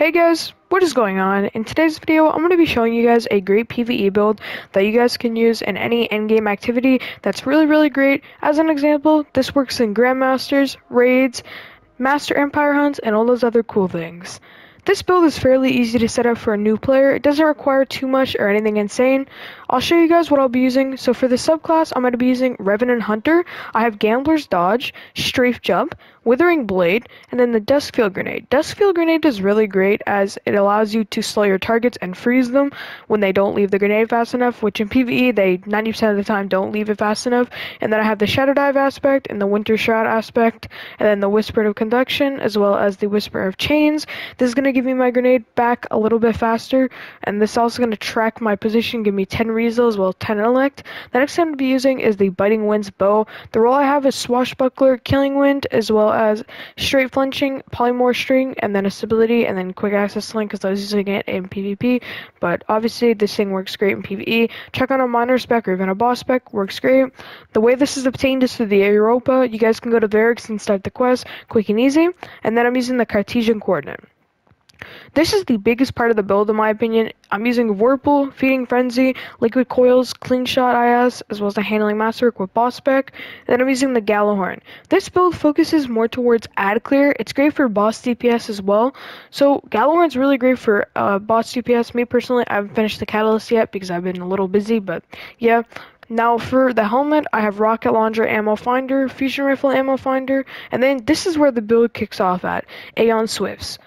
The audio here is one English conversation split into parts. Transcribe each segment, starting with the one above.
Hey guys, what is going on? In today's video, I'm going to be showing you guys a great PvE build that you guys can use in any endgame activity that's really, really great. As an example, this works in Grandmasters, Raids, Master Empire Hunts, and all those other cool things. This build is fairly easy to set up for a new player. It doesn't require too much or anything insane. I'll show you guys what I'll be using. So for the subclass, I'm going to be using Revenant Hunter. I have Gambler's Dodge, Strafe Jump, Withering Blade, and then the Duskfield Grenade. Duskfield Grenade is really great as it allows you to slow your targets and freeze them when they don't leave the grenade fast enough, which in PvE they 90% of the time don't leave it fast enough. And then I have the Shatterdive aspect and the Winter Shroud aspect, and then the Whisper of Conduction as well as the Whisper of Chains. This is going to give me my grenade back a little bit faster, and this is also going to track my position, give me 10 Resil as well as 10 Intellect. The next thing I'm going to be using is the Biting Winds bow. The role I have is Swashbuckler, Killing Wind, as well as straight flinching, polymer string, and then a stability, and then quick access link because I was using it in PvP. But obviously, this thing works great in PvE. Check on a minor spec or even a boss spec, works great. The way this is obtained is through the Europa. You guys can go to Variks and start the quest quick and easy. And then I'm using the Cartesian coordinate. This is the biggest part of the build in my opinion. I'm using Vorpal, Feeding Frenzy, Liquid Coils, Clean Shot IS, as well as the Handling Masterwork with Boss Spec. And then I'm using the Gjallarhorn. This build focuses more towards ad clear. It's great for boss DPS as well. So Gjallarhorn's really great for uh, boss DPS. Me personally, I haven't finished the Catalyst yet because I've been a little busy, but yeah. Now for the helmet, I have Rocket Launcher Ammo Finder, Fusion Rifle Ammo Finder, and then this is where the build kicks off at, Aeon Swifts.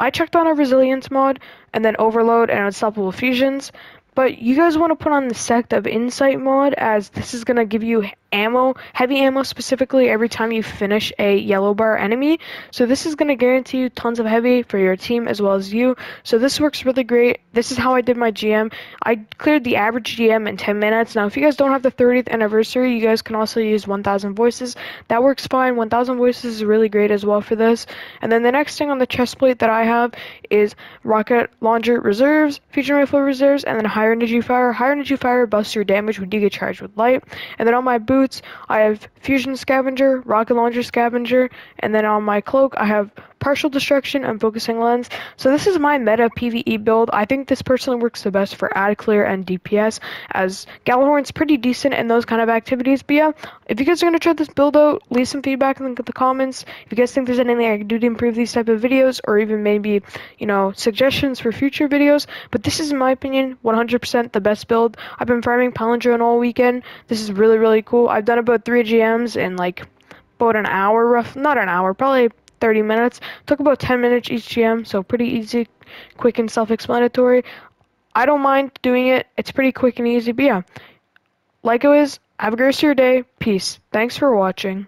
I checked on a resilience mod and then overload and unstoppable fusions, but you guys want to put on the sect of insight mod as this is going to give you ammo, heavy ammo specifically, every time you finish a yellow bar enemy. So this is going to guarantee you tons of heavy for your team as well as you. So this works really great. This is how I did my GM. I cleared the average GM in 10 minutes. Now, if you guys don't have the 30th anniversary, you guys can also use 1000 voices. That works fine. 1000 voices is really great as well for this. And then the next thing on the chest plate that I have is rocket launcher reserves, fusion rifle reserves, and then higher energy fire. Higher energy fire busts your damage when you get charged with light. And then on my boot, boots, I have Fusion Scavenger, Rocket Launcher Scavenger, and then on my cloak, I have Particle Deconstruction and Focusing Lens. So this is my meta PvE build. I think this personally works the best for ad clear and DPS, as Gjallarhorn's pretty decent in those kind of activities. But yeah, if you guys are going to try this build out, leave some feedback in the comments. If you guys think there's anything I can do to improve these type of videos, or even maybe, you know, suggestions for future videos. But this is, in my opinion, 100% the best build. I've been farming Palindrome all weekend. This is really, really cool. I've done about three GMs in like about an hour, rough, not an hour, probably 30 minutes. Took about 10 minutes each GM, so pretty easy, quick, and self-explanatory. I don't mind doing it. It's pretty quick and easy, but yeah. Like always, have a great rest of your day. Peace. Thanks for watching.